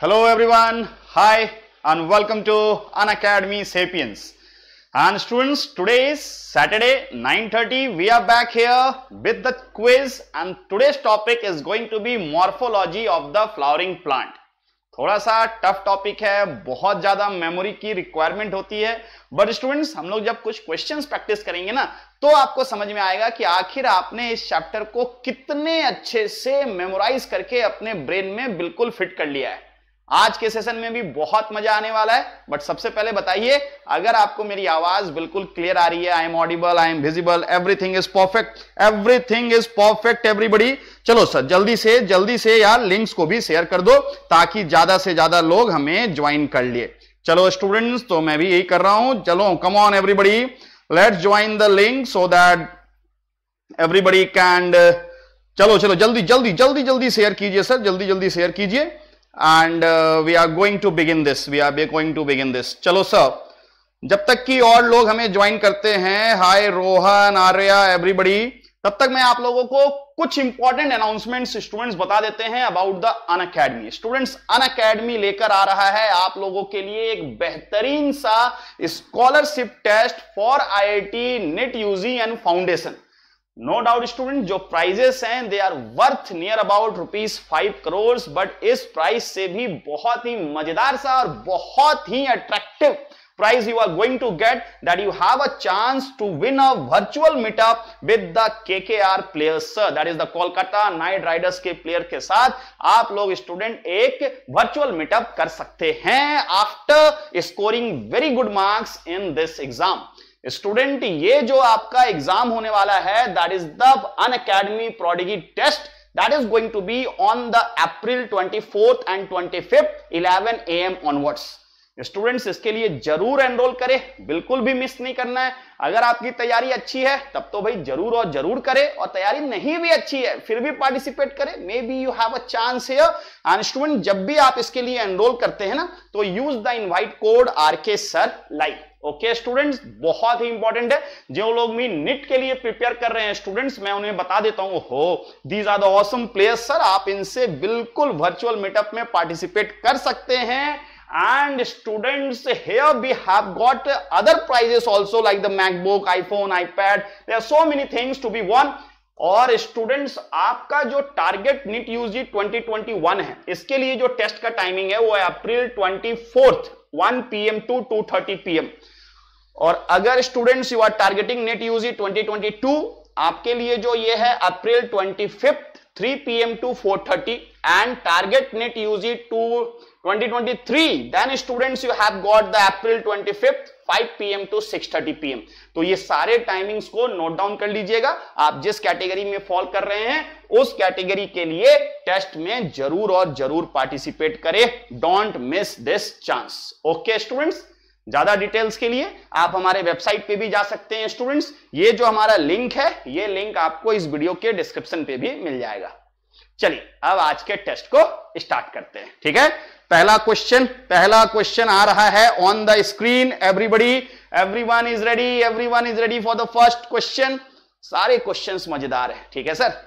Hello everyone, hi and welcome to Unacademy Sapiens. And students, today is Saturday 9.30. We are back here with the quiz and today's topic is going to be morphology of the flowering plant. थोड़ा सा tough topic है बहुत ज़्यादा memory की requirement होती है but students हम लोग जब कुछ क्वेश्चंस प्रैक्टिस करेंगे ना तो आपको समझ में आएगा कि आखिर आपने इस चैप्टर को कितने अच्छे से मेमोराइज करके अपने ब्रेन में बिल्कुल फिट कर लिया है आज के सेशन में भी बहुत मज़ा आने वाला है बट सबसे पहले बताइए, अगर आपको मेरी आवाज़ बिल्कुल क्लियर आ रही है I am audible I am visible everything is perfect everything is perfect everybody चलो सर जल्दी से जल्दी से यार लिंक्स को भी शेयर कर दो, ताकि ज़्यादा से ज़्यादा लोग हमें ज्वाइन कर लिए। चलो स्टूडेंट्स तो मैं भी यही कर रहा हूँ। चलो come on everybody let's join the link so that everybody can चलो चलो, जल्दी जल्दी जल्दी जल्दी शेयर कीजिए सर जल्दी जल्दी शेयर कीजिए। And we are going to begin this we are going to begin this चलो सर जब तक कि और लोग हमें ज्वाइन करते हैं हाय रोहन, आर्या एवरीबडी तब तक मैं आप लोगों को कुछ इंपॉर्टेंट अनाउंसमेंट्स स्टूडेंट्स बता देते हैं about the Unacademy students Unacademy लेकर आ रहा है आप लोगों के लिए एक बेहतरीन सा scholarship test for IIT NET UG and foundation no doubt student जो प्राइजेस हैं they are worth near about rupees five crore but इस प्राइस से भी बहुत ही मज़ेदार सा और बहुत ही attractive you you are going to get, that you have a chance to win a virtual meetup the the KKR players, sir. That is the Kolkata Knight Riders के प्लेयर के साथ आप लोग स्टूडेंट एक वर्चुअल मीटअप कर सकते हैं after scoring very good marks in this exam student, ये जो आपका एग्ज़ाम होने वाला है that is the Unacademy prodigy test that is going to be on the April twenty fourth and twenty fifth eleven A M onwards students इसके लिए ज़रूर enrol करें, बिल्कुल भी मिस नहीं करना है। अगर आपकी तैयारी अच्छी है, तब तो भाई ज़रूर और ज़रूर करें, और तैयारी नहीं भी अच्छी है, फिर भी पार्टिसिपेट करें। Maybe you have a chance here and student जब भी आप इसके लिए एनरोल करते हैं ना तो use the invite code R K sir live okay students बहुत ही इंपॉर्टेंट है। जो लोग भी निट के लिए प्रिपेयर कर रहे हैं स्टूडेंट्स मैं उन्हें बता देता हूँ हो these are the awesome players sir आप इनसे बिल्कुल वर्चुअल मीटअप में पार्टिसिपेट कर सकते हैं। And students, here we have got other prizes also, like the macbook, iphone, ipad. There are so many things to be won. और students आपका जो टारगेट नीट यूजी 2021 है, इसके लिए जो टेस्ट का टाइमिंग है, वो है अप्रैल 24th 1 पीएम टू 2:30 पीएम और अगर students you are targeting NET UG 2022 आपके लिए जो ये है April 25th 3 PM to 4:30 and target NET UG two 2023 then students you have got the April 25th 5 pm to 6:30 pm तो ये सारे टाइमिंग्स को नोट डाउन कर लीजिएगा। आप जिस कैटेगरी में फॉल कर रहे हैं, उस कैटेगरी के लिए टेस्ट में ज़रूर और ज़रूर पार्टिसिपेट करें। Don't miss this chance okay students ज़्यादा डिटेल्स के लिए आप हमारे वेबसाइट पे भी जा सकते हैं स्टूडेंट्स ये जो हमारा लिंक है, ये लिंक आपको इस वीडियो के डिस्क्रिप्शन पे भी मिल जाएगा। चलिए, अब आज के टेस्ट को स्टार्ट करते हैं, ठीक है? पहला क्वेश्चन पहला क्वेश्चन आ रहा है on the screen everybody everyone is ready everyone is ready for the first question सारे क्वेश्चंस मज़ेदार है, ठीक है सर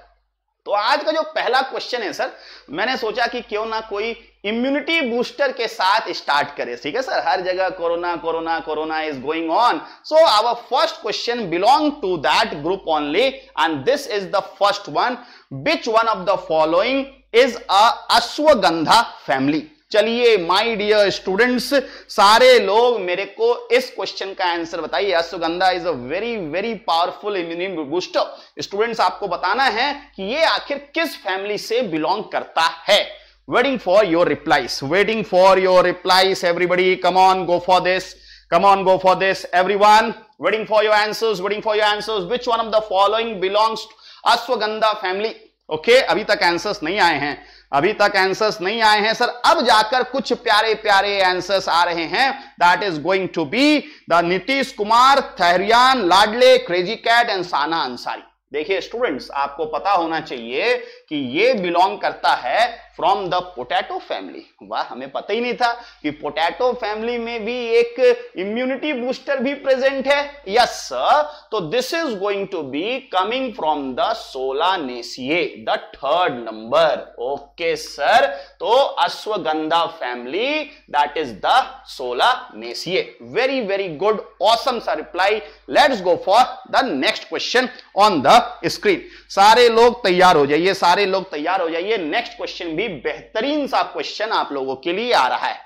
तो आज का जो पहला क्वेश्चन है सर मैंने सोचा कि क्यों ना कोई इम्यूनिटी बूस्टर के साथ स्टार्ट करें। ठीक है सर हर जगह corona corona corona is going on so our first question belong to that group only and this is the first one which one of the following is ashwagandha family चलिए my dear students सारे लोग मेरे को इस question का answer बताइए। Ashwagandha is a very very powerful immune booster students आपको बताना है कि ये आखिर किस फैमिली से बिलोंग करता है। Waiting for your replies waiting for your replies everybody come on go for this come on go for this everyone waiting for your answers waiting for your answers which one of the following belongs ashwagandha family okay अभी तक answers नहीं आए हैं। अभी तक answers नहीं आए हैं सर अब जाकर कुछ प्यारे प्यारे आंसर्स आ रहे हैं. That is going to be the Nitish Kumar थहरियान लाडले crazy cat and Sana Ansari देखिए स्टूडेंट्स आपको पता होना चाहिए कि ये बिलोंग करता है फ्रॉम द पोटैटो फैमिली वाह, हमें पता ही नहीं था कि पोटैटो फैमिली में भी एक इम्यूनिटी बूस्टर भी प्रेजेंट है। यस सर तो this is going to be coming from the Solanaceae the third number okay sir तो ashwagandha family that is the Solanaceae very very good awesome सा reply let's go for the next question on the screen सारे लोग तैयार हो जाइए, सारे लोग तैयार हो जाइए। नेक्स्ट क्वेश्चन भी बेहतरीन सा क्वेश्चन आप लोगों के लिए आ रहा है।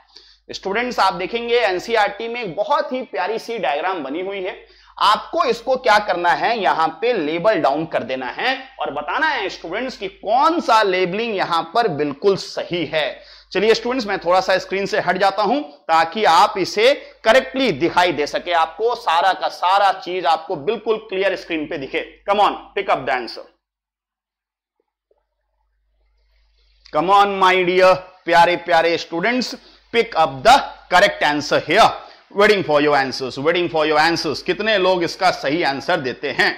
स्टूडेंट्स आप देखेंगे एनसीआरटी में एक बहुत ही प्यारी सी डायग्राम बनी हुई है। आपको इसको क्या करना है? यहाँ पे लेबल डाउन कर देना है और बताना है स्टूडेंट्स कि कौन सा लेबलिंग यहाँ पर बिल्कुल सही है। चलिए स्टूडेंट्स मैं थोड़ा सा स्क्रीन से हट जाता हूँ ताकि आप इसे करेक्टली दिखाई दे सके। आपको सारा का सारा चीज़ आपको बिल्कुल क्लियर स्क्रीन पे दिखे। Come on pick the answer come on my dear प्यारे प्यारे students pick up the correct answer here waiting for your answers waiting for your answers कितने लोग इसका सही आंसर देते हैं?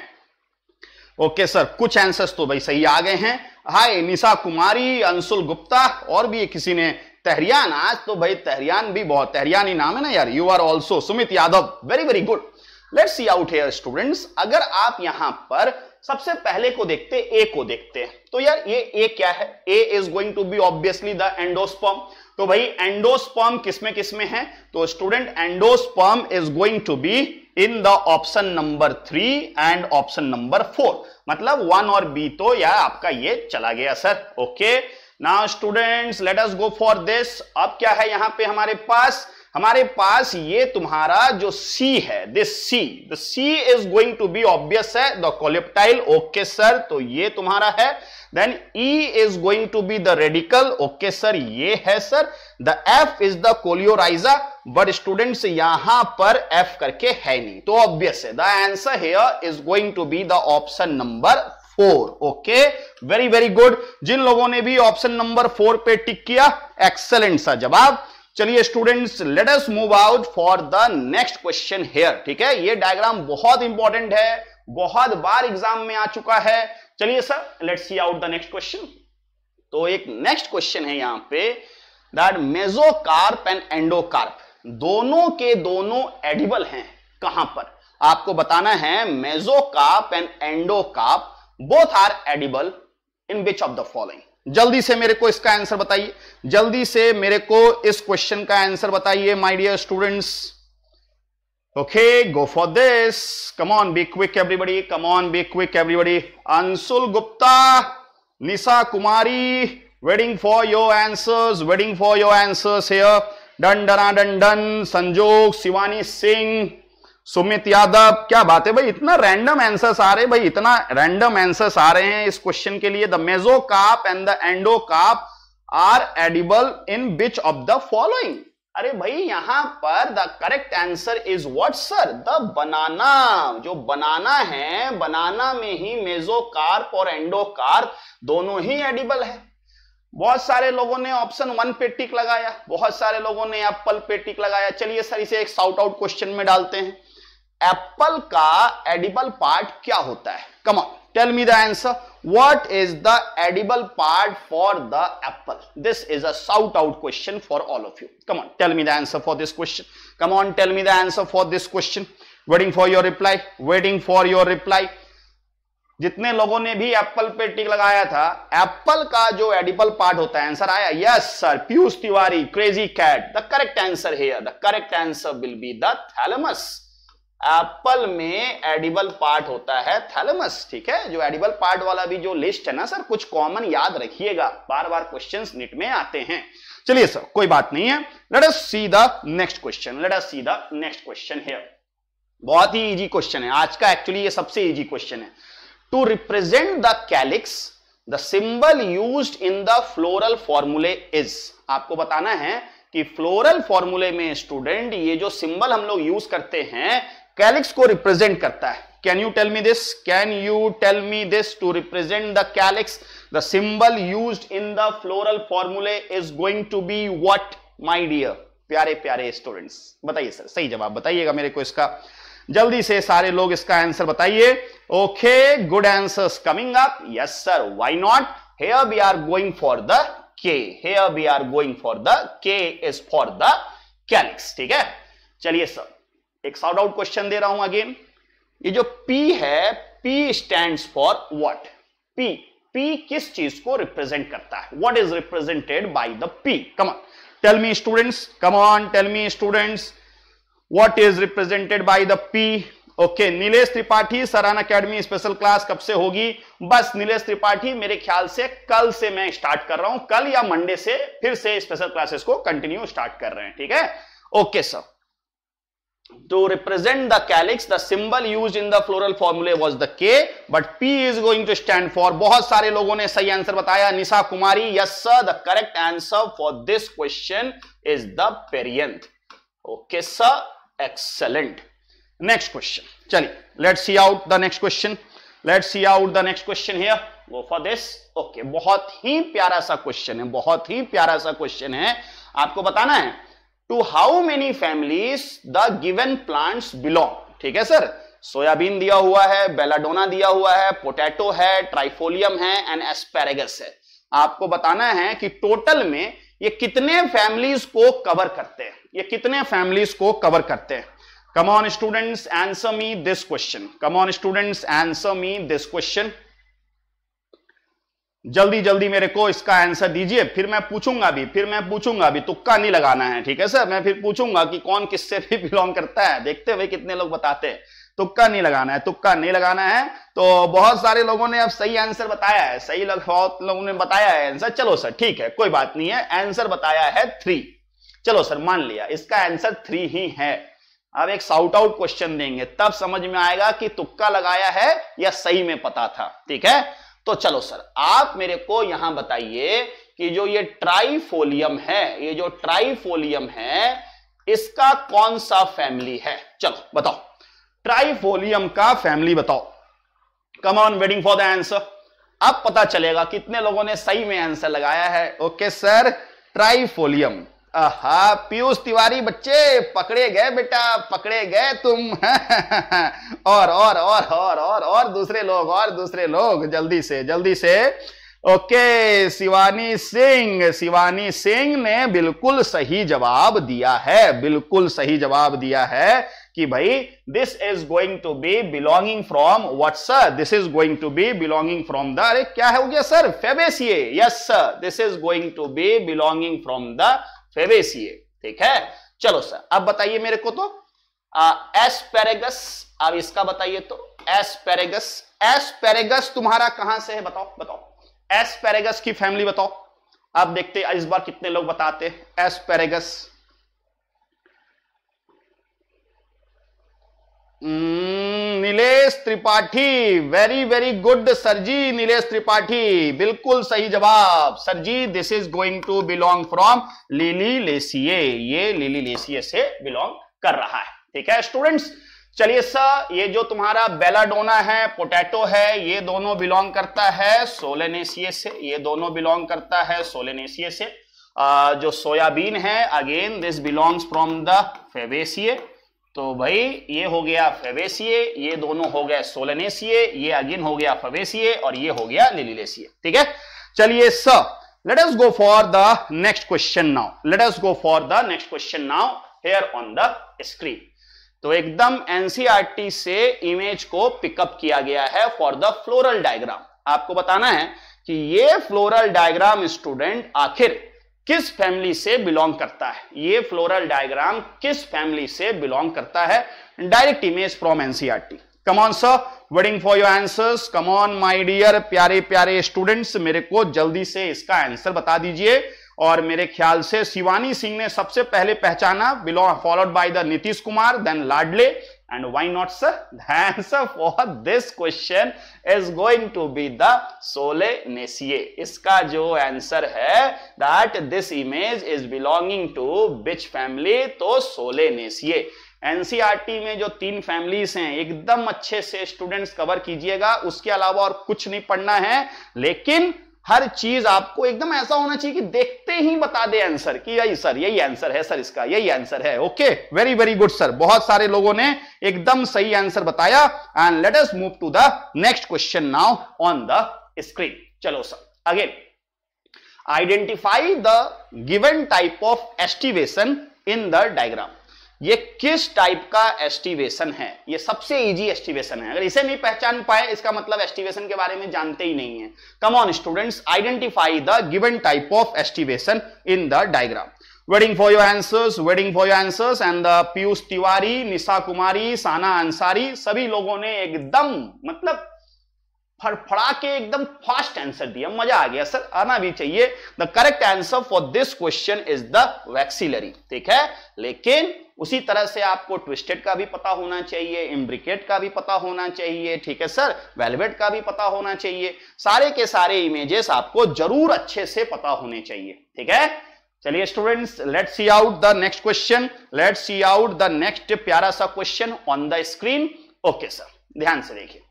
ओके okay, सर कुछ आंसर्स तो भाई सही आ गए हैं। हाय निशा कुमारी अंशुल गुप्ता और भी किसी ने। तहरियान आज तो भाई तहरियान भी बहुत तहरियान ही नाम है ना यार? You are also Sumit Yadav. Very very good let's see out here students अगर आप यहाँ पर सबसे पहले को देखते ए को देखते हैं। तो यार, ये ए क्या है? A is going to be obviously the endosperm तो भाई एंडोस्पर्म किसमें किसमें है? तो student endosperm is going to be in the option number three and option number four मतलब वन और बी तो यार, आपका ये चला गया sir okay now students let us go for this अब क्या है यहाँ पे हमारे पास? हमारे पास ये तुम्हारा जो सी है this C the C is going to be obvious है द कोलेप्टाइल ओके सर तो ये तुम्हारा है then E is going to be the radical okay sir ये है sir the F is the coleorhiza but students यहाँ पर F करके है नहीं तो ऑब्वियस है। The answer here is going to be the option number four okay very very good जिन लोगों ने भी ऑप्शन नंबर फोर पे टिक किया एक्सेलेंट सा जवाब। चलिए students let us move out for the next question here ठीक है? ये डायग्राम बहुत इंपॉर्टेंट है, बहुत बार एग्ज़ाम में आ चुका है। चलिए sir let see out the next question तो एक नेक्स्ट क्वेश्चन है यहाँ पे दैट मेजोकार्प एंड एंडोकार्प दोनों के दोनों एडिबल हैं कहाँ पर? आपको बताना है mesocarp and endocarp both are edible in which of the following जल्दी से मेरे को इसका आंसर बताइए। जल्दी से मेरे को इस क्वेश्चन का आंसर बताइए my dear students okay go for this come on be quick everybody come on be quick everybody Anshul Gupta Nisha Kumari waiting for your answers waiting for your answers here done done done done Sanjog Shivani Singh Sumit Yadav, क्या बात है भाई? इतना random answers आ रहे हैं भाई, इतना रैंडम आंसर्स आ रहे हैं इस क्वेश्चन के लिए। The mesocarp and the endocarp are edible in which of the following अरे भाई, यहाँ पर the correct answer is what sir the banana जो बनाना है बनाना में ही मेजो कार्प और एंडो कार्प दोनों ही एडिबल है। बहुत सारे लोगों ने ऑप्शन वन पे टिक लगाया, बहुत सारे लोगों ने एप्पल पे टिक लगाया। चलिए सर इसे एक साउट आउट क्वेश्चन में डालते हैं। एप्पल का एडिबल पार्ट क्या होता है? Come on tell me the answer what is the edible part for the apple this is a shout out question for all of you come on tell me the answer for this question come on tell me the answer for this question waiting for your reply waiting for your reply जितने लोगों ने भी Apple पे टिक लगाया था Apple का जो edible part होता है आंसर आया yes sir Piyush Tiwari crazy cat the correct answer here the correct answer will be the thalamus apple में एडिबल पार्ट होता है थैलेमस, ठीक है? जो एडिबल पार्ट वाला भी जो लिस्ट है ना सर, कुछ कॉमन याद रखिएगा। बार बार क्वेश्चंस निट में आते हैं। चलिए सर, कोई बात नहीं है। Let us see the next question let us see the next question here बहुत ही इजी क्वेश्चन है। आज का एक्चुअली ये सबसे इजी क्वेश्चन है। To represent the calyx the symbol use in the floral formulae is आपको बताना है कि फ्लोरल फॉर्मूले में स्टूडेंट ये जो सिंबल हम लोग यूज़ करते हैं कैलिक्स को रिप्रेजेंट करता है। Can you tell me this can you tell me this to represent the calyx the symbol use in the floral formulae is going to be what my dear प्यारे प्यारे students बताइए sir सही जवाब बताइएगा मेरे को इसका। जल्दी से सारे लोग इसका आंसर बताइए। Okay good answers coming up yes sir why not here we are going for the K. Here we are going for the K is for the calyx. ठीक है? चलिए सर एक सॉर्ट आउट क्वेश्चन दे रहा हूँ again ये जो P है, P stand for what P P किस चीज़ को रिप्रेजेंट करता है? What is represented by the P? Come on tell me students come on tell me students what is represented by the P? Okay Nilesh Tripathi Saran academy special class कब से होगी? बस नीलेश त्रिपाठी मेरे ख्याल से कल से मैं स्टार्ट कर रहा हूँ। कल या मंडे से फिर से स्पेशल क्लासेस को कंटिन्यू स्टार्ट कर रहे हैं, ठीक है? Okay sir to represent the calyx the symbol use in the floral formulae was the K but P is going to stand for बहुत सारे लोगों ने सही आंसर बताया, Nisha Kumari yes sir the correct answer for this question is the perianth okay sir excellent next question चलिए let's see out the next question let's see out the next question here go for this okay बहुत ही प्यारा सा question है, बहुत ही प्यारा सा क्वेश्चन है। आपको बताना है to how many families the given plants belong ठीक है सर सोयाबीन दिया हुआ है बेलाडोना दिया हुआ है पोटैटो है ट्राइफोलियम है एंड एस्पेरेगस है। आपको बताना है कि टोटल में ये कितने फैमिलीज़ को कवर करते हैं? ये कितने फैमिलीज़ को कवर करते हैं? Come on students, answer me this question. Come on students, answer me this question. जल्दी जल्दी मेरे को इसका आंसर दीजिए। फिर मैं पूछूँगा भी, फिर मैं पूछूँगा भी, तुक्का नहीं लगाना है, ठीक है सर मैं फिर पूछूँगा कि कौन किससे भी बिलोंग करता है। देखते हुए कितने लोग बताते हैं। तुक्का नहीं लगाना है, तुक्का नहीं लगाना है। तो बहुत सारे लोगों ने अब सही आंसर बताया है। सही लोग, बहुत लोगों ने बताया है आंसर चलो सर ठीक है, कोई बात नहीं है। आंसर बताया है थ्री चलो सर मान लिया, इसका आंसर थ्री ही है। अब एक साउट आउट क्वेश्चन देंगे। तब समझ में आएगा कि तुक्का लगाया है या सही में पता था, ठीक है? तो चलो सर, आप मेरे को यहाँ बताइए कि जो ये ट्राइफोलियम है, ये जो ट्राइफोलियम है, इसका कौन सा फैमिली है? चलो, बताओ। ट्राइफोलियम का फैमिली बताओ। Come on waiting for the answer अब पता चलेगा कितने लोगों ने सही में आंसर लगाया है। Okay sir trifolium. आहा, पीयूष तिवारी बच्चे, पकड़े गए बेटा, पकड़े गए तुम। और और और और और और दूसरे लोग, और दूसरे लोग, जल्दी से जल्दी से। ओके, शिवानी सिंह शिवानी सिंह ने बिल्कुल सही जवाब दिया है, बिल्कुल सही जवाब दिया है कि भाई this is going to be belonging from what sir this is going to be belonging from the अरे, क्या है हो गया sir Fabaceae yes sir this is going to be belonging from the Fabaceae, ठीक है? चलो सर, अब बताइए मेरे को तो एस्पेरेगस, अब इसका बताइए तो एस्पेरेगस एस्पेरेगस तुम्हारा कहाँ से है? बताओ बताओ। एस्पेरेगस की फैमिली बताओ। अब देखते इस बार कितने लोग बताते asparagus. Nilesh Tripathi. Very very good sir ji Nilesh Tripathi. बिल्कुल सही जवाब। Sir ji this is going to belong from Liliaceae ये लिली लेसिए से बिलोंग कर रहा है। ठीक है स्टूडेंट्स चलिए सर ये जो तुम्हारा बेलाडोना है पोटैटो है ये दोनों बिलोंग करता है सोलेनेसिए से। ये दोनों बिलोंग करता है सोलेनेसिए से। आ, जो सोयाबीन है again this belongs from the Fabaceae तो भाई, ये हो गया फेवेसिए ये दोनों हो गए सोलनेसिए, ये अगेन हो गया फवेसिए और ये हो गया लिलिलेसिए ठीक है? चलिए sir let us go for the next question now let us go for the next question now here on the screen तो एकदम एनसीआरटी से इमेज को पिकअप किया गया है फॉर द फ्लोरल डायग्राम आपको बताना है कि ये फ्लोरल डायग्राम स्टूडेंट आखिर किस फैमिली से बिलोंग करता है? ये फ्लोरल डायग्राम किस फैमिली से बिलोंग करता है? Direct image from NCERT come on sir waiting for your answers come on my dear प्यारे प्यारे स्टूडेंट्स मेरे को जल्दी से इसका आंसर बता दीजिए। और मेरे ख्याल से शिवानी सिंह ने सबसे पहले पहचाना belong followed by the Nitish Kumar then लाडले। And why not, sir? The answer for this question is going to be the Solanaceae. इसका जो आंसर है that this image is belonging to which family? तो Solanaceae. NCERT में जो तीन families हैं एकदम अच्छे से स्टूडेंट्स कवर कीजिएगा उसके अलावा और कुछ नहीं पढ़ना है लेकिन हर चीज़ आपको एकदम ऐसा होना चाहिए कि देखते ही बता दे आंसर कि यही सर यही आंसर है सर इसका, यही आंसर है। Okay very very good sir बहुत सारे लोगों ने एकदम सही आंसर बताया। And let us move to the next question now on the screen चलो sir again identify the given type of aestivation in the diagram ये किस टाइप का एस्टिवेशन है? ये सबसे इजी एस्टिवेशन है। अगर इसे नहीं पहचान पाए, इसका मतलब एस्टिवेशन के बारे में जानते ही नहीं है। Come on students identify the given type of aestivation in the diagram waiting for your answers waiting for your answers and Piyush Tiwari Nisha Kumari Sana Ansari सभी लोगों ने एकदम मतलब फड़फड़ा के एकदम फास्ट आंसर दिया। मज़ा आ गया। सर, आना भी चाहिए। The correct answer for this question is the vexillary ठीक है? लेकिन उसी तरह से आपको ट्विस्टेड का भी पता होना चाहिए, इम्ब्रिकेट का भी पता होना चाहिए, ठीक है सर? वेलवेट का भी पता होना चाहिए। सारे के सारे इमेजेस आपको ज़रूर अच्छे से पता होने चाहिए, ठीक है? चलिए students let see out the next question let see out the next प्यारा सा question on the screen okay sir ध्यान से देखिए।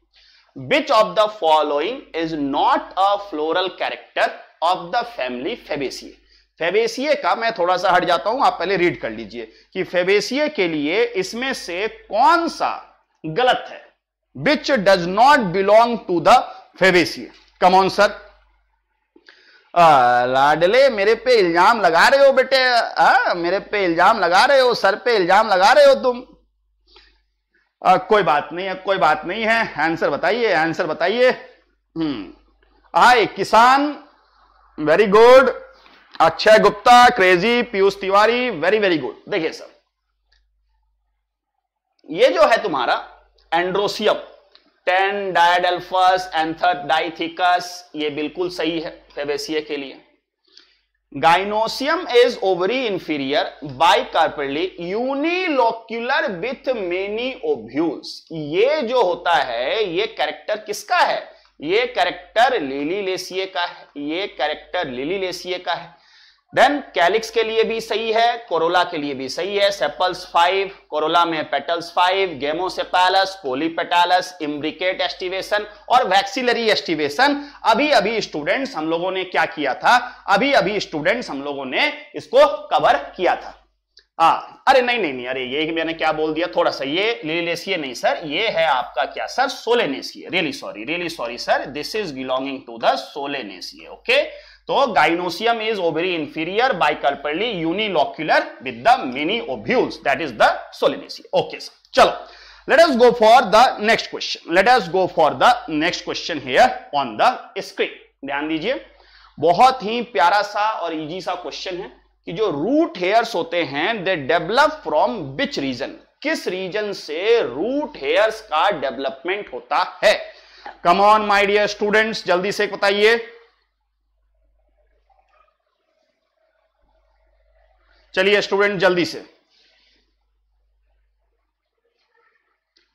Which of the following is not a floral character of the family Fabaceae? फेबेसिए का मैं थोड़ा सा हट जाता हूँ आप पहले रीड कर लीजिए कि फेबेसिए के लिए इसमें से कौन सा गलत है? Which does not belong to the Fabaceae? Come on sir लाडले मेरे पे इल्ज़ाम लगा रहे हो बेटे। आ, मेरे पे इल्ज़ाम लगा रहे हो सर पे इल्ज़ाम लगा रहे हो तुम। आ, कोई बात नहीं है कोई बात नहीं है। आंसर बताइए आंसर बताइए। हम्म। Hi Kisan very good Akshay Gupta, crazy, Piyush Tiwari very very good देखिए सर ये जो है तुम्हारा androecium ten diadelphous anther dithecous ये बिल्कुल सही है फेबेसिया के लिए। Gynoecium is ovary inferior bicarpellary unilocular with many ovules ये जो होता है, ये कैरेक्टर किसका है? ये कैरेक्टर लिली लेसिए का है। ये कैरेक्टर लिली लेसिए का है। देन कैलिक्स के लिए भी सही है कोरोला के लिए भी सही है सेपल्स फाइव कोरोला में petals five gamosepalous polypetalous imbricate aestivation और वैक्सिलरी एस्टिवेशन अभी अभी स्टूडेंट्स हम लोगों ने क्या किया था? अभी अभी स्टूडेंट्स हम लोगों ने इसको कवर किया था। आ, अरे नहीं नहीं नहीं अरे ये मैंने क्या बोल दिया? थोड़ा सा ये लिलेसिए नहीं सर ये है आपका क्या sir Solanaceae really sorry really sorry sir this is belonging to the Solanaceae okay तो gynoecium is ovary inferior bicarpellary unilocular with the many ovules that is the Solanaceae okay sir चलो let us go for the next question. Let us go for the next question here on the screen. ध्यान दीजिए। बहुत ही प्यारा सा और easy सा question है कि जो रूट हेयर्स होते हैं they develop from which region किस रीजन से रूट हेयर्स का डेवलपमेंट होता है? Come on my dear students जल्दी से बताइए। चलिए स्टूडेंट जल्दी से।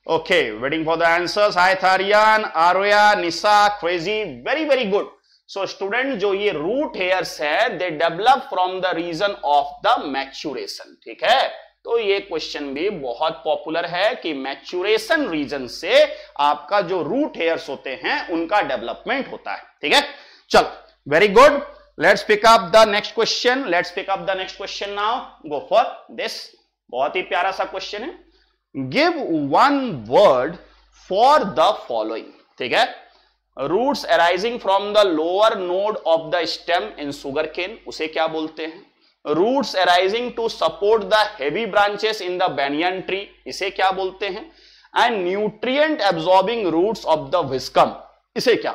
Okay waiting for the answers hi थारियान आरोया Nisha crazy very very good so student जो ये रूट हेयर्स है they develop from the region of the maturation ठीक है? तो ये क्वेश्चन भी बहुत पॉपुलर है कि मैच्यूरेशन रीजन से आपका जो रूट हेयर्स होते हैं, उनका डेवलपमेंट होता है, ठीक है? चलो very good let's pick up the next question. Let's pick up the next question now. Go for this. बहुत ही प्यारा सा क्वेश्चन है. Give one word for the following ठीक है? Roots arising from the lower node of the stem in sugarcane उसे क्या बोलते हैं? Roots arising to support the heavy branches in the banyan tree इसे क्या बोलते हैं? And nutrient absorbing roots of the viscum इसे क्या?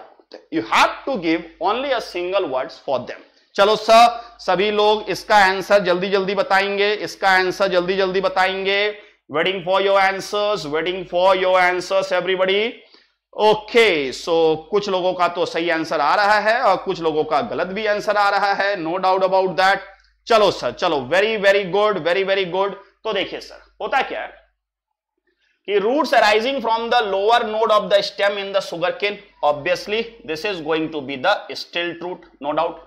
You have to give only a single word for them चलो सर, सभी लोग इसका आंसर जल्दी जल्दी बताएँगे, इसका आंसर जल्दी जल्दी बताएँगे। Waiting for your answers waiting for your answers everybody okay so कुछ लोगों का तो सही आंसर आ रहा है और कुछ लोगों का गलत भी आंसर आ रहा है नो डाउट अबाउट दैट चलो सर, चलो very very good very very good तो देखिए सर, होता क्या है? कि roots arising from the lower node of the stem in the sugarcane. Obviously this is going to be the stilt root no doubt.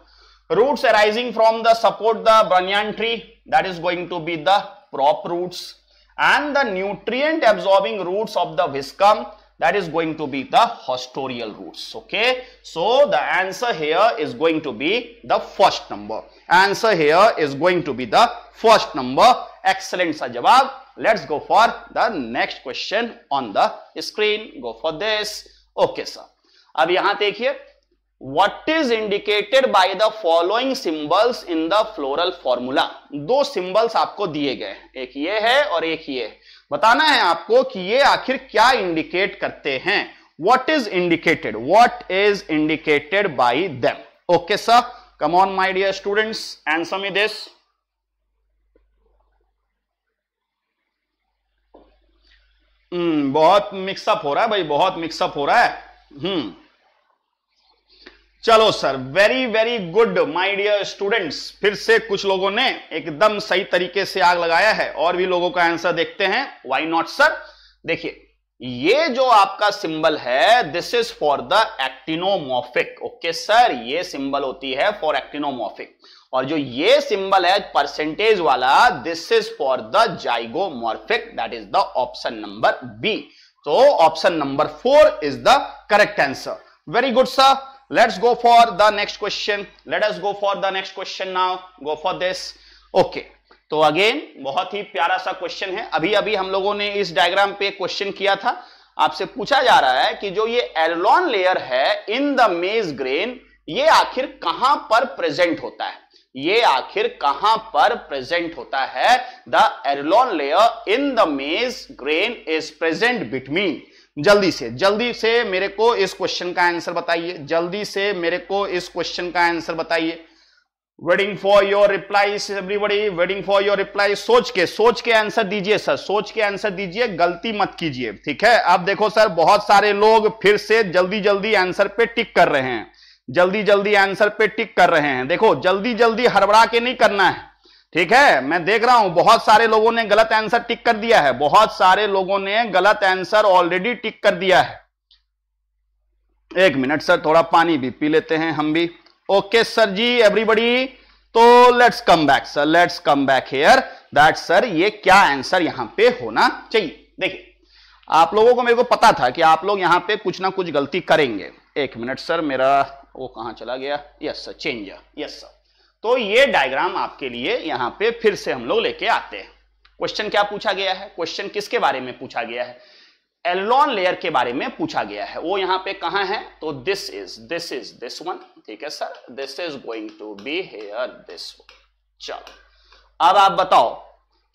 Roots arising from the support the banyan tree that is going to be the prop roots. And the nutrient absorbing roots of the viscum that is going to be the hostorial roots okay? So the answer here is going to be the first number. Answer here is going to be the first number. Excellent sa jawab. Let's go for the next question on the screen. Go for this. Okay sir अब यहाँ देखिए what is indicated by the following symbols in the floral formula दो symbols आपको दिए गए एक ये है और एक ये बताना है आपको कि ये आखिर क्या इंडिकेट करते हैं। What is indicated what is indicated by them okay sir come on my dear students answer me this बहुत मिक्सअप हो रहा है भाई, बहुत मिक्सअप हो रहा है। Hmm hmm. चलो sir very very good my dear students फिर से कुछ लोगों ने एकदम सही तरीके से आग लगाया है और भी लोगों का आंसर देखते हैं। वाई नॉट सर देखिए, ये जो आपका सिंबल है this is for the actinomorphic okay sir ये सिंबल होती है फॉर एक्टिनोमोफिक और जो ये सिंबल है परसेंटेज वाला this is for the zygomorphic that is the option number B तो option number four is the correct answer very good sir let's go for the next question let us go for the next question now go for this okay तो again बहुत ही प्यारा सा question है। अभी अभी हम लोगों ने इस डायग्राम पे क्वेश्चन किया था। आपसे पूछा जा रहा है कि जो ये एरलॉन लेयर है इन द मेज ग्रेन ये आखिर कहाँ पर प्रेजेंट होता है? ये आखिर कहाँ पर प्रेजेंट होता है? The aleurone layer in the maize grain is present between जल्दी से जल्दी से मेरे को इस क्वेश्चन का आंसर बताइए, जल्दी से मेरे को इस क्वेश्चन का आंसर बताइए। Waiting for your reply everybody waiting for your reply सोच के सोच के आंसर दीजिए सर सोच के आंसर दीजिए, गलती मत कीजिए, ठीक है? अब देखो सर बहुत सारे लोग फिर से जल्दी जल्दी आंसर पे टिक कर रहे हैं। जल्दी जल्दी आंसर पे टिक कर रहे हैं। देखो, जल्दी जल्दी हड़बड़ा के नहीं करना है। ठीक है? मैं देख रहा हूँ, बहुत सारे लोगों ने गलत आंसर टिक कर दिया है। बहुत सारे लोगों ने गलत आंसर ऑलरेडी टिक कर दिया है। एक मिनट सर थोड़ा पानी भी पी लेते हैं हम भी। ओके सर जी एवरीबडी तो let's come back sir let's come back here that sir ये क्या आंसर यहाँ पे होना चाहिए? देखिए, आप लोगों को मेरे को पता था कि आप लोग यहाँ पे कुछ ना कुछ गलती करेंगे। एक मिनट सर मेरा वो कहाँ चला गया? Yes sir change yes sir तो ये डायग्राम आपके लिए यहाँ पे फिर से हम लोग लेके आते हैं। क्वेश्चन क्या पूछा गया है? क्वेश्चन किसके बारे में पूछा गया है? एलोन लेयर के बारे में पूछा गया है। वो यहाँ पे कहा है? तो this is this is this one ठीक है sir this is going to be here this one चलो। अब आप बताओ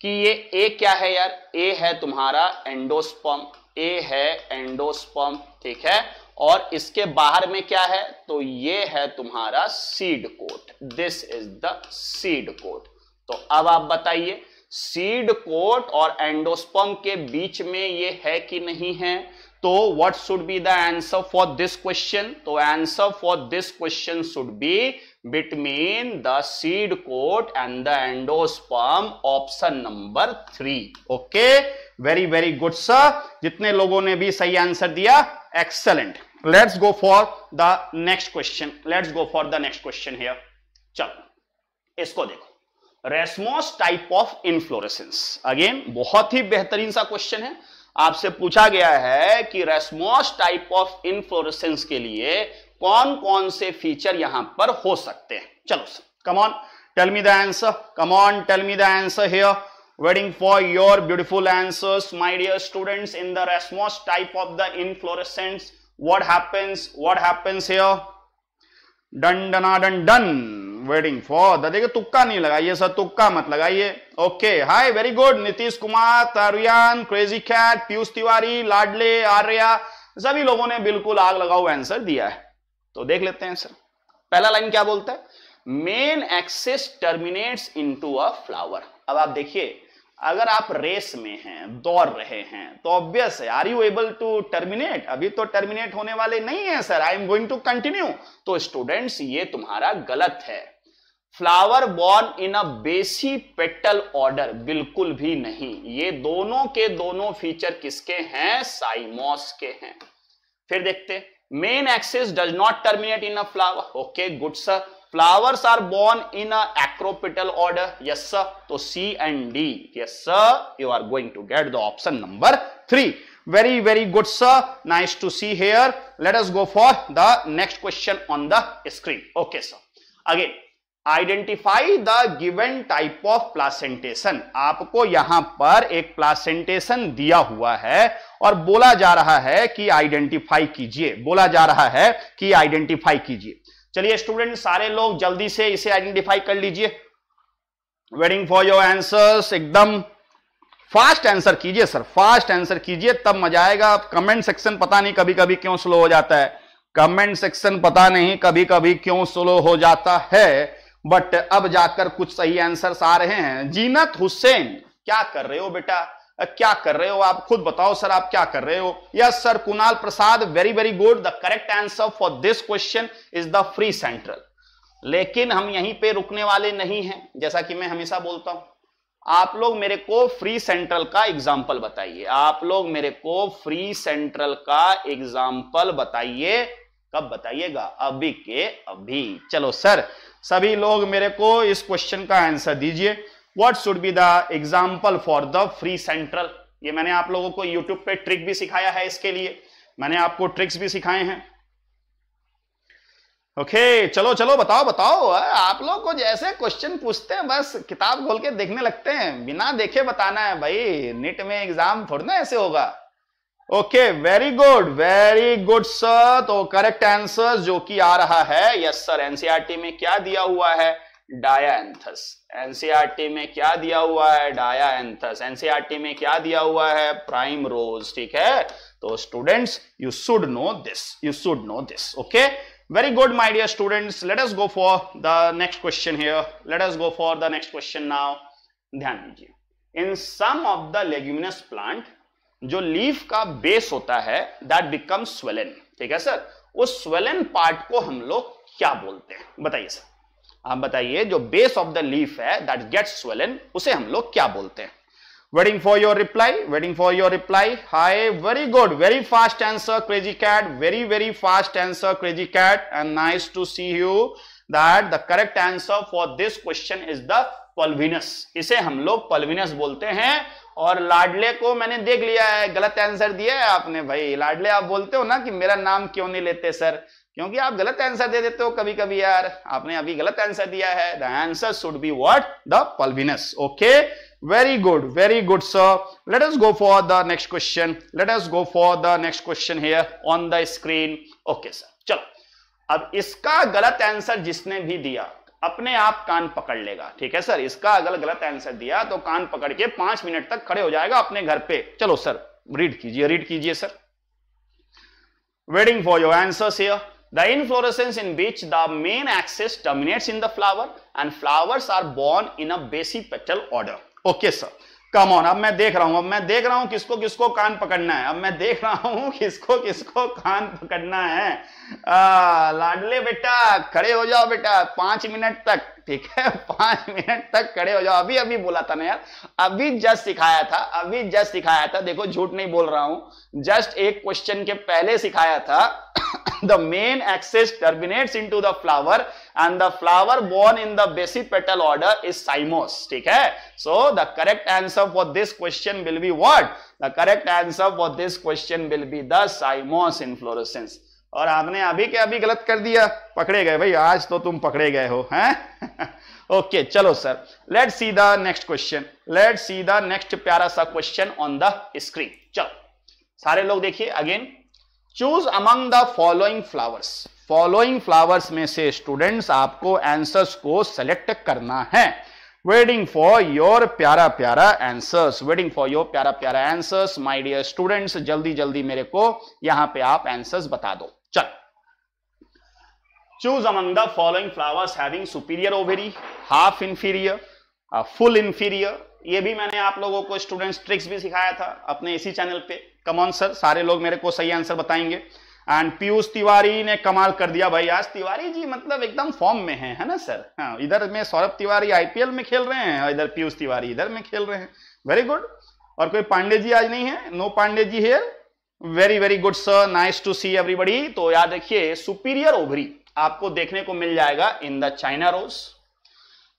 कि ये ए क्या है यार? ए है तुम्हारा एंडोस्पम ए है एंडोस्पम ठीक है? और इसके बाहर में क्या है? तो ये है तुम्हारा seed coat this is the seed coat तो अब आप बताइए सीड कोट और एंडोस्पर्म के बीच में ये है कि नहीं है? तो what should be the answer for this question तो answer for this question should be between the seed coat and the endosperm option number three okay very very good sir जितने लोगों ने भी सही आंसर दिया excellent let's go for the next question let's go for the next question here चलो, इसको देखो. Racemose type of inflorescence again बहुत ही बेहतरीन सा क्वेश्चन है. आपसे पूछा गया है कि रेस्मोस टाइप ऑफ़ इन्फ्लोरेसेंस के लिए कौन कौन से फीचर यहाँ पर हो सकते हैं? चलो come on tell me the answer come on tell me the answer here waiting for your beautiful answers, my dear students, in the rasmus type of the inflorescence. What happens? What happens here? डन डना done डन waiting for देखिए तुक्का नहीं लगाइए, sir, तुक्का मत लगाइए। Okay hi very good Nitish Kumar, तारुयान crazy cat Piyush Tiwari, लाडले, आर्या। सभी लोगों ने बिल्कुल आग लगाओ आंसर दिया है। तो देख लेते हैं सर पहला लाइन क्या बोलता है? Main axis terminates into a flower अब आप देखिए अगर आप रेस में हैं, दौड़ रहे हैं तो ऑब्वियस है are you able to terminate अभी तो टर्मिनेट होने वाले नहीं है sir I am going to continue तो स्टूडेंट्स ये तुम्हारा गलत है। फ्लावर बॉर्न इन अ बेसी पेटल ऑर्डर बिल्कुल भी नहीं। ये दोनों के दोनों फीचर किसके हैं? साइमोस के हैं। फिर देखते main axis does not terminate in a flower okay good sir flowers are born in acropetal order yes sir तो C and D yes sir you are going to get the option number three very very good sir nice to see here let us go for the next question on the screen okay sir again identify the given type of placentation आपको यहाँ पर एक placentation दिया हुआ है और बोला जा रहा है कि आइडेंटिफाई कीजिए। बोला जा रहा है कि आइडेंटिफाई कीजिए। चलिए स्टूडेंट सारे लोग जल्दी से इसे आइडेंटिफाई कर लीजिए। वेटिंग फॉर योर आंसर्स एकदम फास्ट आंसर कीजिए सर फास्ट आंसर कीजिए, तब मज़ा आएगा। कमेंट सेक्शन पता नहीं कभी कभी क्यों स्लो हो जाता है। कमेंट सेक्शन पता नहीं कभी कभी क्यों स्लो हो जाता है। बट अब जाकर कुछ सही आंसर्स आ रहे हैं। जीनत हुसैन, क्या कर रहे हो बेटा? क्या कर रहे हो? आप खुद बताओ सर, आप क्या कर रहे हो? Yes sir Kunal Prasad very very good the correct answer for this question is the free central लेकिन हम यहीं पे रुकने वाले नहीं हैं। जैसा कि मैं हमेशा बोलता हूँ, आप लोग मेरे को फ्री सेंट्रल का एग्ज़ाम्पल बताइए। आप लोग मेरे को फ्री सेंट्रल का एग्ज़ाम्पल बताइए। कब बताइएगा? अभी के अभी। चलो सर सभी लोग मेरे को इस क्वेश्चन का आंसर दीजिए। What should be the example for the free central ये मैंने आप लोगों को यूट्यूब पे ट्रिक भी सिखाया है इसके लिए। मैंने आपको ट्रिक्स भी सिखाए हैं। ओके okay, चलो चलो बताओ बताओ। आप लोग को जैसे क्वेश्चन पूछते हैं बस किताब खोल के देखने लगते हैं। बिना देखे बताना है भाई नीट में एग्ज़ाम थोड़ा ना ऐसे होगा। Okay very good very good sir तो करेक्ट आंसर जो कि आ रहा है यस सर एनसीआरटी में क्या दिया हुआ है? डाया एंथस एनसीआरटी में क्या दिया हुआ है? डाया एंथस एनसीआरटी में क्या दिया हुआ है? प्राइम रोज ठीक है? तो students you should know this you should know this okay very good, my dear students. Let us go for the next question here. Let us go for the next question now. ध्यान दीजिए। In some of the leguminous plant जो leaf का base होता है that become swollen ठीक है sir उस swollen part को हम लोग क्या बोलते हैं? बताइए सर आप बताइए, जो बेस ऑफ़ द लीफ है दैट गेट्स स्वेलन उसे हम लोग क्या बोलते हैं? Waiting for your reply waiting for your reply hi very good very fast answer crazy cat very very fast answer crazy cat and nice to see you that the correct answer for this question is the pulvinus इसे हम लोग pulvinus बोलते हैं। और लाडले को मैंने देख लिया है, गलत आंसर दिया है आपने। भाई, लाडले, आप बोलते हो ना कि मेरा नाम क्यों नहीं लेते सर क्योंकि आप गलत आंसर दे देते हो कभी कभी यार। आपने अभी गलत आंसर दिया है। The answer should be what the pulvinus okay very good very good sir let us go for the next question. Let us go for the next question here on the screen. Okay, sir. चलो। अब इसका गलत answer जिसने भी दिया, अपने आप कान पकड़ लेगा। ठीक है सर इसका अगर गलत आंसर दिया तो कान पकड़ के पाँच मिनट तक खड़े हो जाएगा अपने घर पे। चलो सर रीड कीजिए रीड कीजिए sir waiting for your answers here The inflorescence in which the main axis terminates in the flower and flowers are borne in a basipetal order. Okay, sir. Come on अब मैं देख रहा हूँ अब मैं देख रहा हूँ किसको किसको कान पकड़ना है। अब मैं देख रहा हूँ किसको किसको कान पकड़ना है। आ, लाडले बेटा खड़े हो जाओ बेटा पाँच मिनट तक ठीक है? पाँच मिनट तक खड़े हो जाओ। अभी अभी बोला था ना यार अभी जस्ट सिखाया था अभी जस्ट सिखाया था। देखो झूठ नहीं बोल रहा हूँ। जस्ट एक क्वेश्चन के पहले सिखाया था। The main axis terminates into the flower and the flower born in the basipetal order is cymose ठीक है? So the correct answer for this question will be what the correct answer for this question will be the cymose inflorescence और आपने अभी के अभी गलत कर दिया? पकड़े गए भाई आज तो तुम पकड़े गए हो हैं? ओके okay, चलो sir let see the next question let see the next प्यारा सा क्वेश्चन ऑन द स्क्रीन चलो. सारे लोग देखिए again choose among the following flowers following flowers में से स्टूडेंट्स आपको आंसर्स को सेलेक्ट करना है। वेटिंग फॉर योर प्यारा प्यारा आंसर्स वेटिंग फॉर योर प्यारा प्यारा आंसर्स माय डियर स्टूडेंट्स जल्दी जल्दी मेरे को यहाँ पे आप आंसर्स बता दो। चल। Choose among the following flowers having superior ovary half inferior full inferior ये भी मैंने आप लोगों को स्टूडेंट्स ट्रिक्स भी सिखाया था अपने इसी चैनल पे। कमॉन सर सारे लोग मेरे को सही आंसर बताएँगे। एंड पीयूष तिवारी ने कमाल कर दिया भाई। आज तिवारी जी मतलब एकदम फॉर्म में है है ना सर हाँ इधर में सौरभ तिवारी आईपीएल में खेल रहे हैं और इधर पीयूष तिवारी इधर में खेल रहे हैं। वेरी गुड और कोई पांडे जी आज नहीं है? No Pandey ji here very very good sir nice to see everybody तो याद रखिए सुपीरियर ओवरी आपको देखने को मिल जाएगा in the China rose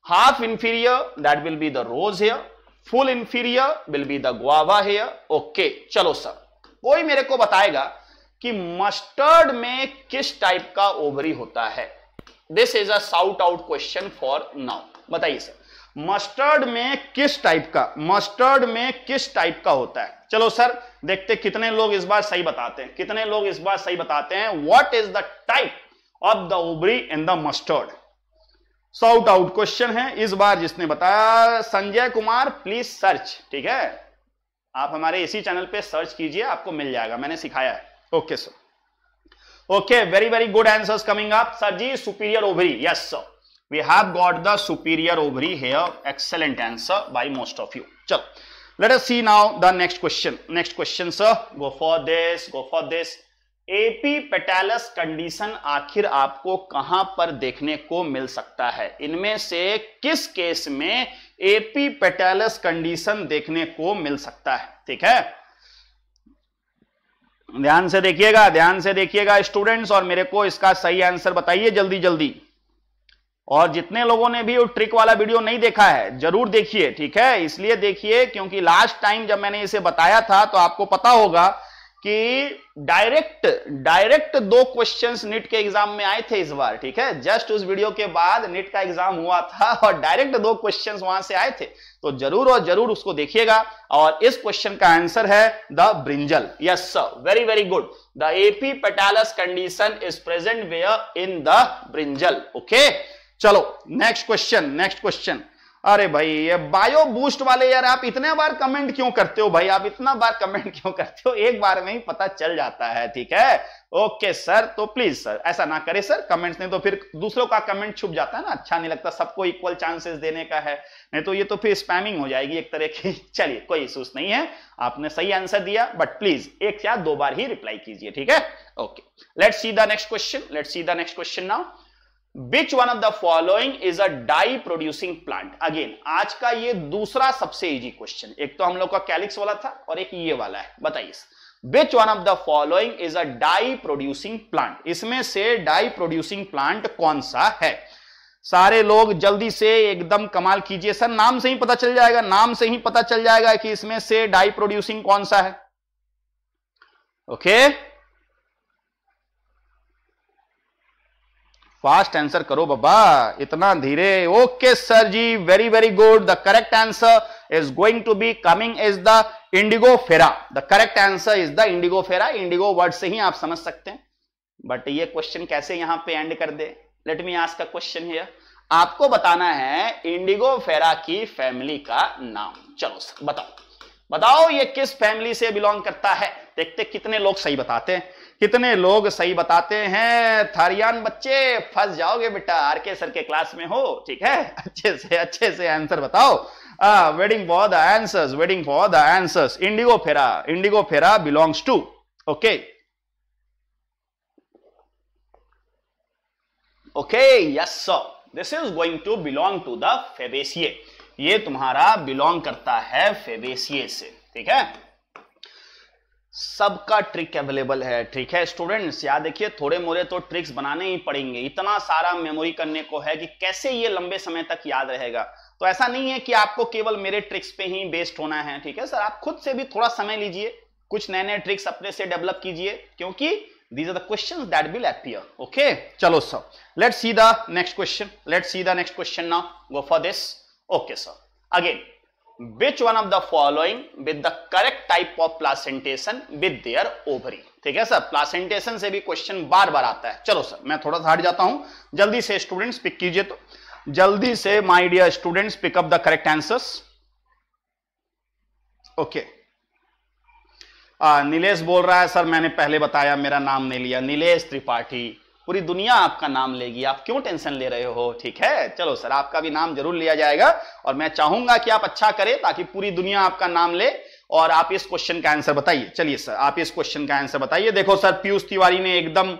half inferior that will be the rose here full inferior will be the guava here okay चलो sir कोई मेरे को बताएगा कि मस्टर्ड में किस टाइप का ओवरी होता है? This is a shout out question for now बताइए सर मस्टर्ड में किस टाइप का मस्टर्ड में किस टाइप का होता है? चलो सर देखते कितने लोग इस बार सही बताते हैं। कितने लोग इस बार सही बताते हैं? What is the type of the ovary in the mustard shout out question है इस बार जिसने बताया। संजय कुमार प्लीज़ सर्च ठीक है? आप हमारे इसी चैनल पे सर्च कीजिए, आपको मिल जाएगा। मैंने सिखाया है। Okay sir okay very very good answers coming up sir ji superior ovary yes sir we have got the superior ovary here excellent answer by most of you चलो let us see now the next question next question sir go for this go for this epipetalous condition आखिर आपको कहाँ पर देखने को मिल सकता है? इनमें से किस केस में एपी पेटालस कंडीशन देखने को मिल सकता है? ठीक है? ध्यान से देखिएगा, ध्यान से देखिएगा स्टूडेंट्स और मेरे को इसका सही आंसर बताइए जल्दी जल्दी। और जितने लोगों ने भी वो ट्रिक वाला वीडियो नहीं देखा है, ज़रूर देखिए, ठीक है? इसलिए देखिए, क्योंकि लास्ट टाइम जब मैंने इसे बताया था तो आपको पता होगा कि डायरेक्ट डायरेक्ट दो क्वेश्चंस नीट के एग्ज़ाम में आए थे इस बार, ठीक है? जस्ट उस वीडियो के बाद नीट का एग्ज़ाम हुआ था और डायरेक्ट दो क्वेश्चंस वहाँ से आए थे। तो ज़रूर और ज़रूर उसको देखिएगा। और इस क्वेश्चन का आंसर है the brinjal yes sir very very good the epipetalous condition is present where in the brinjal okay चलो नेक्स्ट क्वेश्चन नेक्स्ट क्वेश्चन अरे भाई, ये बायो बूस्ट वाले यार, आप इतने बार कमेंट क्यों करते हो भाई? आप इतना बार कमेंट क्यों करते हो? एक बार में ही पता चल जाता है, ठीक है? ओके सर तो प्लीज़ सर ऐसा ना करे सर कमेंट्स नहीं तो फिर दूसरों का कमेंट छुप जाता है ना अच्छा नहीं लगता, सबको इक्वल चांसेस देने का है। नहीं तो ये तो फिर स्पैमिंग हो जाएगी एक तरह की। चलिए, कोई इशूस नहीं है, आपने सही आंसर दिया बट प्लीज़ एक या दो बार ही रिप्लाई कीजिए, ठीक है? Okay let's see the next question let's see the next question now which one of the following is a dye producing plant again आज का ये दूसरा सबसे इजी क्वेश्चन एक तो हम लोग का कैलिक्स वाला था और एक ये वाला है, बताइए which one of the following is a dye producing plant इसमें से डाई प्रोड्यूसिंग प्लांट कौन सा है? सारे लोग जल्दी से एकदम कमाल कीजिए। सर, नाम से ही पता चल जाएगा, नाम से ही पता चल जाएगा कि इसमें से डाई प्रोड्यूसिंग कौन सा है। Okay okay? फास्ट आंसर करो बाबा, इतना धीरे। Okay sir ji very very good the correct answer is going to be coming is the indigofera the correct answer is the indigofera indigo word से ही आप समझ सकते हैं। बट ये क्वेश्चन कैसे यहाँ पे एंड कर दे? Let me ask a question here आपको बताना है इंडिगो फेरा की फैमिली का नाम। चलो सर बताओ। बताओ ये किस फैमिली से बिलोंग करता है? देखते कितने लोग सही बताते हैं। कितने लोग सही बताते हैं? थारियान बच्चे, फंस जाओगे बेटा। आर के सर के क्लास में हो, ठीक है? अच्छे से अच्छे से आंसर बताओ। Waiting for the answers waiting for the answers indigofera indigofera belongs to okay okay yes sir this is going to belong to the fabaceae ये तुम्हारा बिलोंग करता है फेबेसिए से, ठीक है? सबका ट्रिक अवेलेबल है। ठीक है स्टूडेंट्स याद देखिए, थोड़े मोरे तो ट्रिक्स बनाने ही पड़ेंगे। इतना सारा मेमोरी करने को है कि कैसे ये लंबे समय तक याद रहेगा। तो ऐसा नहीं है कि आपको केवल मेरे ट्रिक्स पे ही बेस्ड होना है। ठीक है, सर, आप खुद से भी थोड़ा समय लीजिए। कुछ नए नए ट्रिक्स अपने से डेवलप कीजिए, क्योंकि these are the question that will appear okay चलो sir let see the next question let see the next question now go for this okay sir again which one of the following with the correct type of placentation with their ovary? ठीक है sir placentation से भी question बार बार आता है। चलो sir मैं थोड़ा सा हट जाता हूँ। जल्दी से स्टूडेंट्स पिक कीजिए तो। जल्दी से my dear students pick up the correct answers okay Nilesh बोल रहा है, सर, मैंने पहले बताया, मेरा नाम नहीं लिया। नीलेश त्रिपाठी। पूरी दुनिया आपका नाम लेगी। आप क्यों टेंशन ले रहे हो? ठीक है? चलो सर, आपका भी नाम ज़रूर लिया जाएगा और मैं चाहूँगा कि आप अच्छा करें ताकि पूरी दुनिया आपका नाम ले और आप इस क्वेश्चन का आंसर बताइए। चलिए सर, आप इस क्वेश्चन का आंसर बताइए। देखो सर, पीयूष तिवारी ने एकदम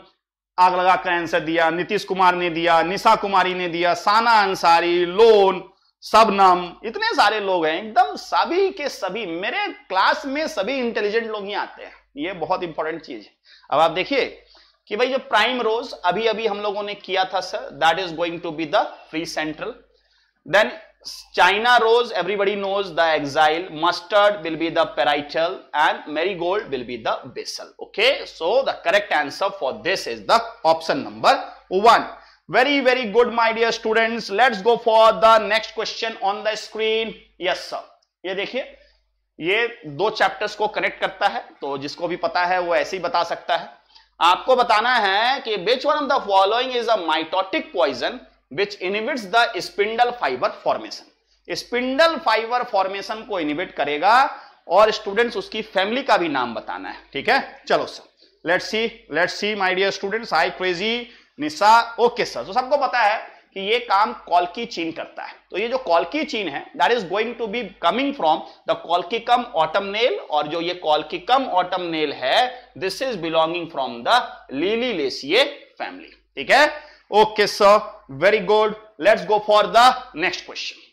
आग लगा कर आंसर दिया, नीतीश कुमार ने दिया, निशा कुमारी ने दिया, साना अंसारी, लोन सबनम इतने सारे लोग हैं, एकदम सभी के सभी, मेरे क्लास में सभी इंटेलिजेंट लोग ही आते हैं। ये बहुत इंपॉर्टेंट चीज़ है। अब आप देखिए कि भाई जो प्राइम रोज अभी अभी हम लोगों ने किया था sir that is going to be the free central then China rose everybody knows the axile mustard will be the parietal and marigold will be the basal okay so the correct answer for this is the option number one very very good my dear students let's go for the next question on the screen yes sir ये देखिए, ये दो chapters को connect करता है तो जिसको भी पता है, वो ऐसे ही बता सकता है। आपको बताना है कि which one of the following is a mitotic poison which inhibits the spindle fibre formation spindle fibre formation को इनिबिट करेगा और स्टूडेंट्स उसकी फैमिली का भी नाम बताना है, ठीक है? चलो sir let's see let's see my dear students I crazy Nisha okay sir तो सबको पता है कि ये काम कॉल्की चीन करता है। तो ये जो कॉल्की चीन है that is going to be coming from the colchicum autumnale और जो ये कॉल्किकम ऑटमनेल है this is belonging from the liliaceae family ठीक है? Okay sir very good let's go for the next question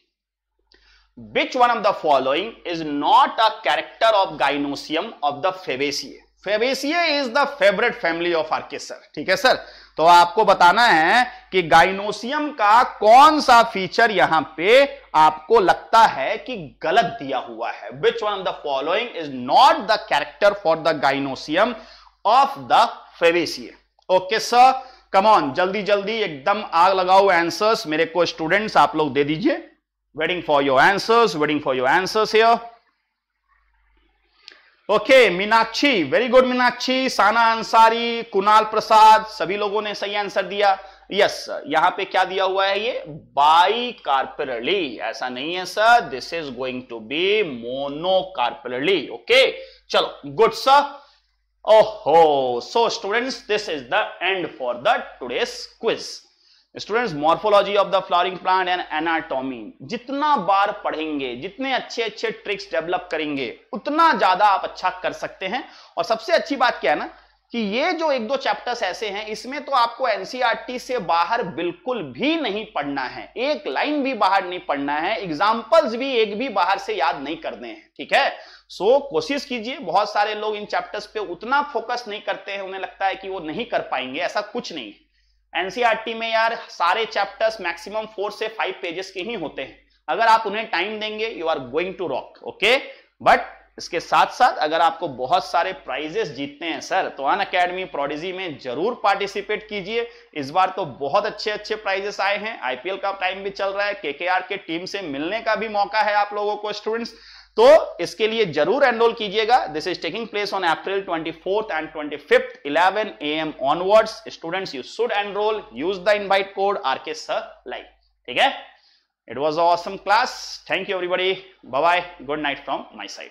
which one of the following is not a character of gynosium of the fabaceae? Fabaceae is the favorite family of archaea ठीक है sir तो आपको बताना है कि gynoecium का कौन सा फीचर यहाँ पे आपको लगता है कि गलत दिया हुआ है। Which one of the following is not the character for the gynoecium of the fabaceae okay sir come जल्दी जल्दी एकदम आग लगाओ आंसर्स मेरे को स्टूडेंट्स आप लोग दे दीजिए। Waiting for your answers waiting for your answers here okay Meenakshi very good Meenakshi Sana Ansari Kunal Prasad सभी लोगों ने सही आंसर दिया। यस सर यहाँ पे क्या दिया हुआ है ये? बाई कार्पेरली ऐसा नहीं है sir this is going to be monocarpellary okay चलो गुड सर ओहो so students this is the end for the today's quiz students morphology of the flowering plant and anatomy जितना बार पढ़ेंगे जितने अच्छे अच्छे ट्रिक्स डेवलप करेंगे उतना ज़्यादा आप अच्छा कर सकते हैं। और सबसे अच्छी बात क्या है ना कि ये जो एक दो चैप्टर्स ऐसे हैं इसमें तो आपको एनसीईआरटी से बाहर बिल्कुल भी नहीं पढ़ना है। एक लाइन भी बाहर नहीं पढ़ना है एग्जाम्पल्स भी एक भी बाहर से याद नहीं करने हैं ठीक है? सो so, कोशिश कीजिए बहुत सारे लोग इन चैप्टर्स पे उतना फोकस नहीं करते हैं उन्हें लगता है कि वो नहीं कर पाएँगे ऐसा कुछ नहीं एनसीआरटी में यार सारे चैप्टर्स मैक्सिमम फोर से फाइव पेजेस के ही होते हैं। अगर आप उन्हें टाइम देंगे you are going to rock okay but इसके साथ साथ अगर आपको बहुत सारे प्राइजेस जीतते हैं सर तो अन अकेडमी प्रोडिजी में ज़रूर पार्टिसिपेट कीजिए। इस बार तो बहुत अच्छे अच्छे प्राइजेस आए हैं। आईपीएल का टाइम भी चल रहा है। केकेआर के टीम से मिलने का भी मौका है आप लोगों को स्टूडेंट्स तो इसके लिए ज़रूर एनरोल कीजिएगा। This is taking place on April 24th and 25th 11 AM onwards students you should enroll use the invite code RK sir live ठीक है? It was awesome class thank you everybody bye bye good night from my side